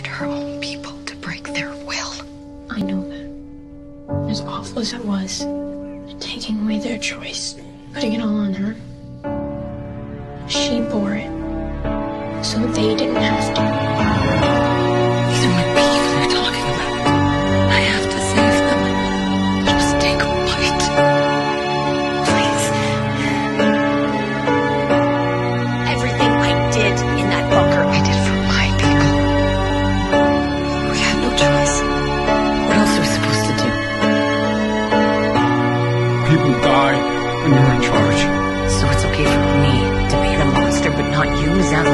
ordered her own people to break their will. I know that. As awful as it was, taking away their choice, putting it all on her, she bore it so they didn't have to. You're in charge. So it's okay for me to be the monster, but not you, right?